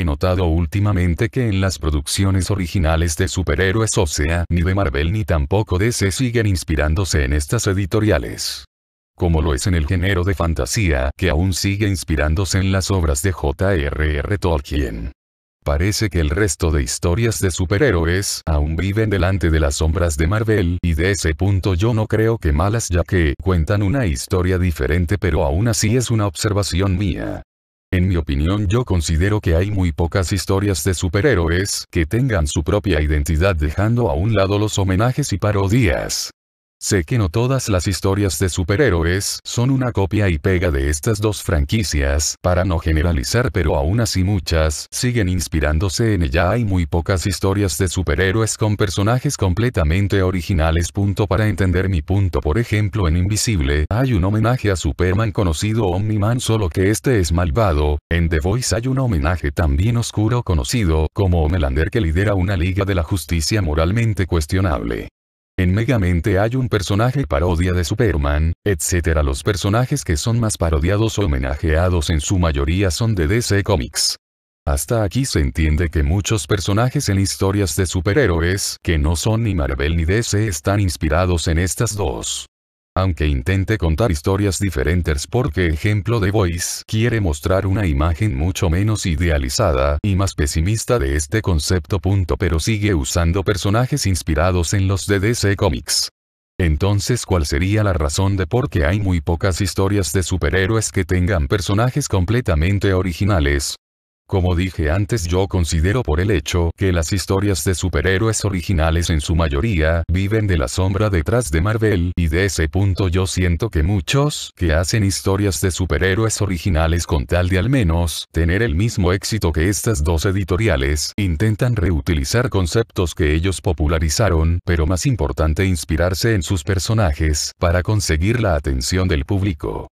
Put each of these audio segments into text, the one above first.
he notado últimamente que en las producciones originales de superhéroes o sea, ni de Marvel ni tampoco DC siguen inspirándose en estas editoriales como lo es en el género de fantasía, que aún sigue inspirándose en las obras de J.R.R. Tolkien. Parece que el resto de historias de superhéroes aún viven delante de las sombras de Marvel y de ese punto yo no creo que malas ya que cuentan una historia diferente pero aún así es una observación mía. En mi opinión yo considero que hay muy pocas historias de superhéroes que tengan su propia identidad dejando a un lado los homenajes y parodias. Sé que no todas las historias de superhéroes son una copia y pega de estas dos franquicias, para no generalizar pero aún así muchas siguen inspirándose en ella. Hay muy pocas historias de superhéroes con personajes completamente originales. Punto para entender mi punto. Por ejemplo en Invisible hay un homenaje a Superman conocido Omni-Man solo que este es malvado, en The Voice hay un homenaje también oscuro conocido como Homelander que lidera una liga de la justicia moralmente cuestionable. En Megamente hay un personaje parodia de Superman, etc. Los personajes que son más parodiados o homenajeados en su mayoría son de DC Comics. Hasta aquí se entiende que muchos personajes en historias de superhéroes, que no son ni Marvel ni DC están inspirados en estas dos aunque intente contar historias diferentes porque ejemplo de Voice quiere mostrar una imagen mucho menos idealizada y más pesimista de este concepto. Pero sigue usando personajes inspirados en los de DC Comics. Entonces, ¿cuál sería la razón de por qué hay muy pocas historias de superhéroes que tengan personajes completamente originales? Como dije antes yo considero por el hecho que las historias de superhéroes originales en su mayoría viven de la sombra detrás de Marvel y de ese punto yo siento que muchos que hacen historias de superhéroes originales con tal de al menos tener el mismo éxito que estas dos editoriales intentan reutilizar conceptos que ellos popularizaron pero más importante inspirarse en sus personajes para conseguir la atención del público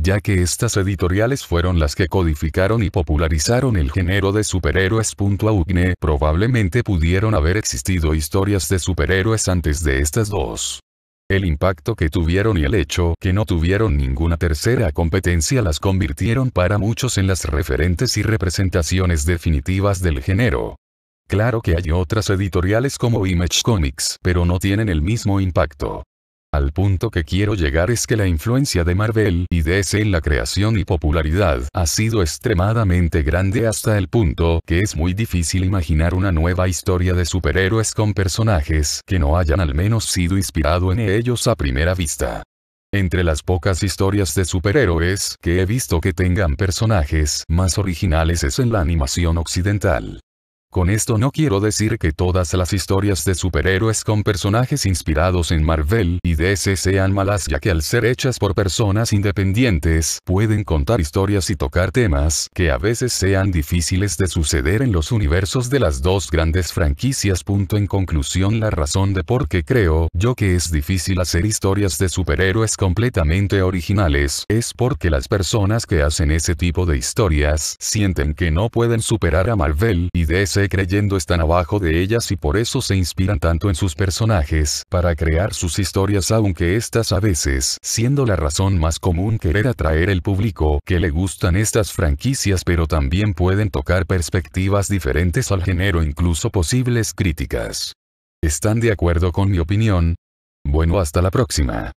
ya que estas editoriales fueron las que codificaron y popularizaron el género de superhéroes. Augne probablemente pudieron haber existido historias de superhéroes antes de estas dos. El impacto que tuvieron y el hecho que no tuvieron ninguna tercera competencia las convirtieron para muchos en las referentes y representaciones definitivas del género. Claro que hay otras editoriales como Image Comics, pero no tienen el mismo impacto. Al punto que quiero llegar es que la influencia de Marvel y DC en la creación y popularidad ha sido extremadamente grande hasta el punto que es muy difícil imaginar una nueva historia de superhéroes con personajes que no hayan al menos sido inspirado en ellos a primera vista. Entre las pocas historias de superhéroes que he visto que tengan personajes más originales es en la animación occidental. Con esto no quiero decir que todas las historias de superhéroes con personajes inspirados en Marvel y DC sean malas ya que al ser hechas por personas independientes, pueden contar historias y tocar temas que a veces sean difíciles de suceder en los universos de las dos grandes franquicias. En conclusión la razón de por qué creo yo que es difícil hacer historias de superhéroes completamente originales es porque las personas que hacen ese tipo de historias sienten que no pueden superar a Marvel y DC creyendo están abajo de ellas y por eso se inspiran tanto en sus personajes, para crear sus historias aunque estas a veces, siendo la razón más común querer atraer el público que le gustan estas franquicias pero también pueden tocar perspectivas diferentes al género incluso posibles críticas. ¿Están de acuerdo con mi opinión? Bueno hasta la próxima.